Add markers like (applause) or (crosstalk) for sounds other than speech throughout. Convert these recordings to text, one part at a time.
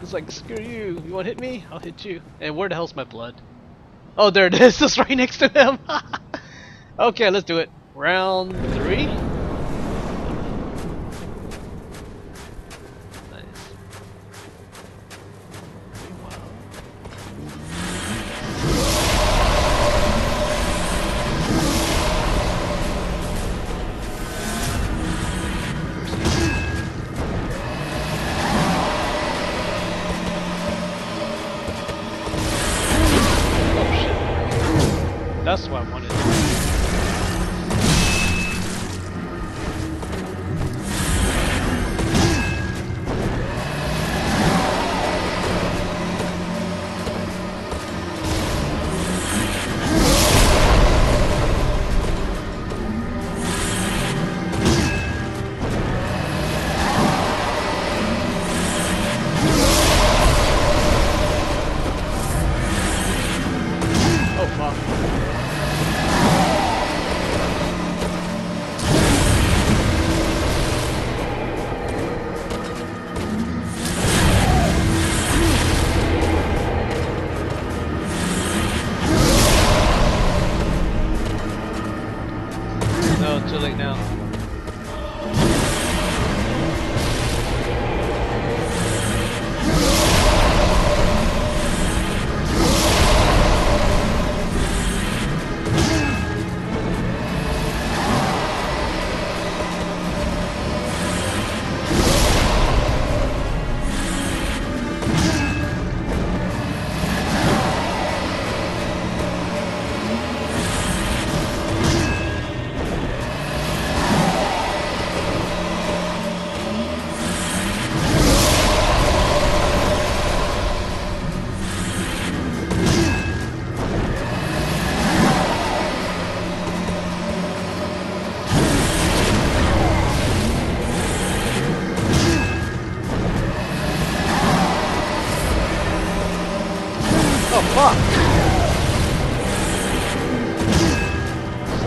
It's like, screw you. You want to hit me? I'll hit you. And where the hell's my blood? Oh, there it (laughs) is. It's right next to him. (laughs) okay, let's do it. Round three.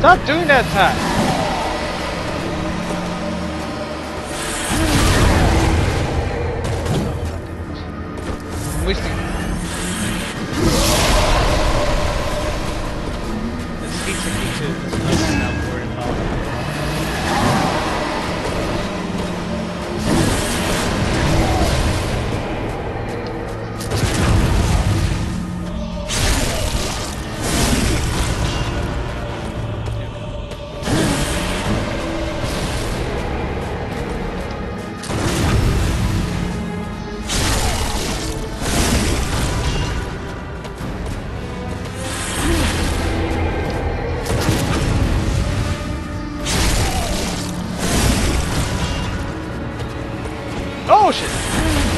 Stop doing that! I'm wasting. Oh shit!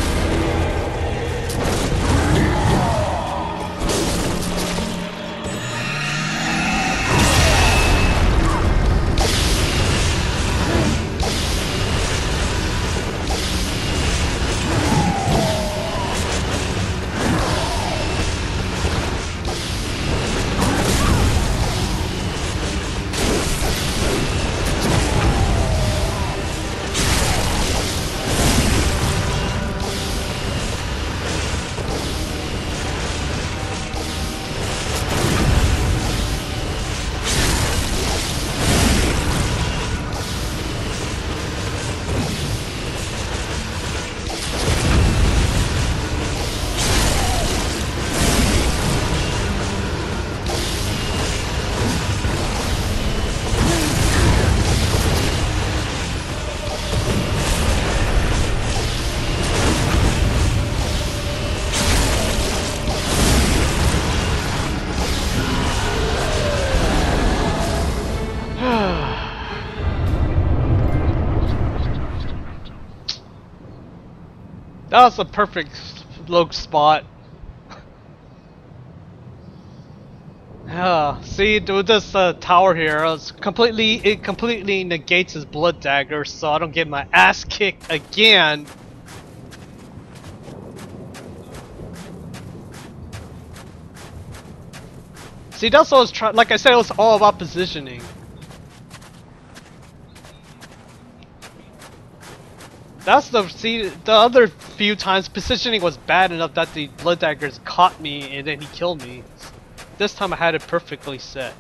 That was a perfect low spot. Yeah, (sighs) see, with this uh, tower here, it's completely it completely negates his blood dagger, so I don't get my ass kicked again. See, that's what I was trying. Like I said, it was all about positioning. That's the see the other few times positioning was bad enough that the blood daggers caught me and then he killed me. This time I had it perfectly set.